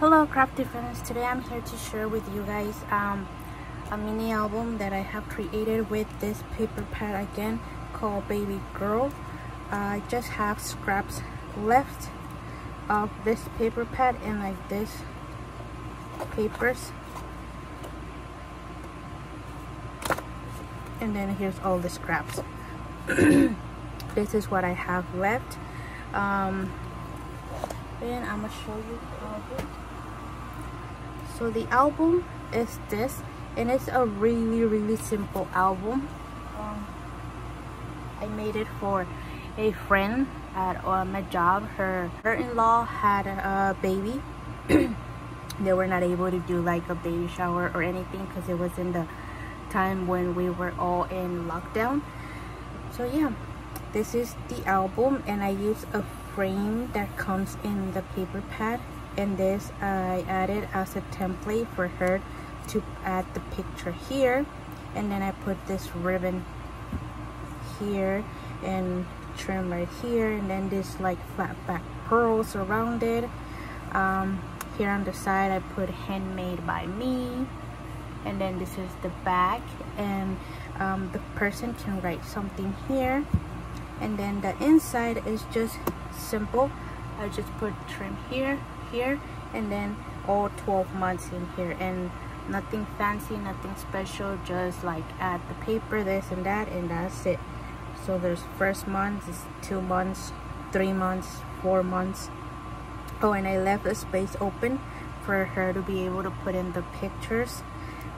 hello crafty friends today i'm here to share with you guys um, a mini album that i have created with this paper pad again called baby girl. I just have scraps left of this paper pad and like this papers. And then here's all the scraps. This is what i have left. Um, and i'm gonna show you the album. So the album is this and it's a really really simple album. Um, i made it for a friend at my job. Her her in-law had a baby. They were not able to do like a baby shower or anything because it was in the time when we were all in lockdown. So yeah this is the album and i use a frame that comes in the paper pad and this I added as a template for her to add the picture here. And then I put this ribbon here and trim right here and then this like flat back pearls around it. Um, here on the side I put handmade by me. And then this is the back and um, the person can write something here. And then the inside is just simple. I just put trim here here and then all 12 months in here. And nothing fancy nothing special just like add the paper this and that and that's it. So there's first month is two months three months four months. Oh and i left a space open for her to be able to put in the pictures.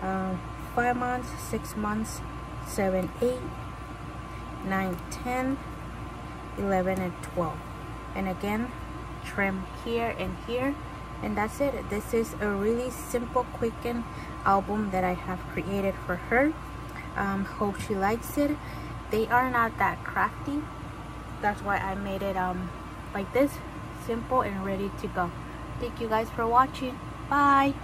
Um, five months six months seven eight nine ten eleven and 12 and again trim here and here. And that's it. This is a really simple quicken album that i have created for her. Um, hope she likes it. They are not that crafty. That's why i made it um like this simple and ready to go. Thank you guys for watching. Bye